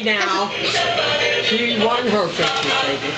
right now. She won her 50, baby.